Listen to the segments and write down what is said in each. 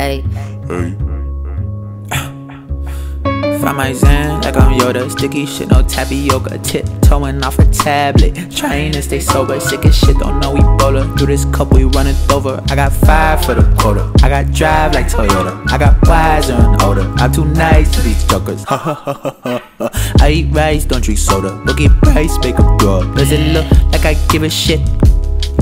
Hey. Hey. Find my zen like I'm Yoda. Sticky shit, no tapioca. Tiptoeing off a tablet. Trying to stay sober. Sick as shit, don't know Ebola. Do this cup, we run it over. I got five for the quota. I got drive like Toyota. I got wiser and older. I'm too nice to these jokers. Ha ha ha ha ha. I eat rice, don't drink soda. Look at price, make a broad. Does it look like I give a shit?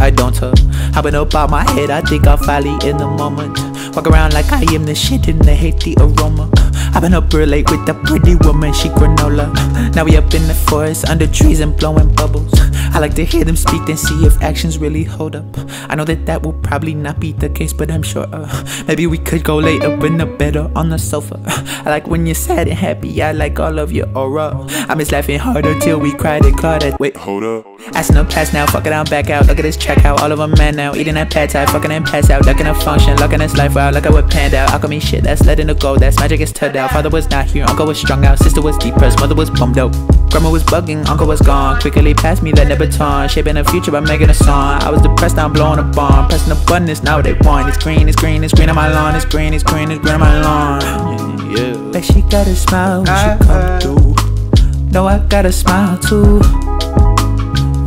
I don't talk. Hopping up out my head, I think I'll finally in the moment. Walk around like I am the shit and they hate the aroma. I've been up real late with that pretty woman, she granola. Now we up in the forest, under trees and blowing bubbles. I like to hear them speak and see if actions really hold up. I know that that will probably not be the case, but I'm sure uh, maybe we could go lay up in the bed or on the sofa. I like when you're sad and happy, I like all of your aura. I miss laughing harder till we cried and clawed at. Wait, Hold up. Asking no pass now, fuck it, I'm back out. Look at this check out, all of them man now. Eating that pad thai, fucking and pass out. Ducking a function, looking this life out. Look I would panned out. Alchemy shit, that's letting it go. That's magic is turned out. Father was not here, uncle was strung out. Sister was depressed, mother was bummed out. Grandma was bugging, uncle was gone. Quickly passed me that never baton. Shaping the future by making a song. I was depressed, I'm blowing a bomb. Pressing the button, it's now what they want. It's green, it's green, it's green on my lawn. It's green, it's green, it's green on my lawn. Yeah. Like she got a smile when she come through. No, I got a smile too.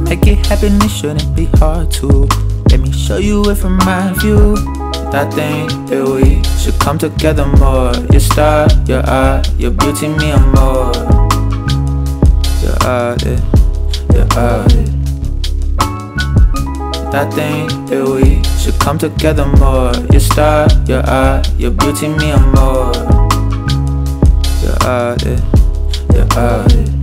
Make it happen, it shouldn't be hard to. Let me show you it from my view. I think that we should come together more. Your star, your art, your beauty, me and more. Your art, yeah, your art. Eh. I think that we should come together more. Your star, your art, your beauty, me and more. Your art, yeah, your art. Eh.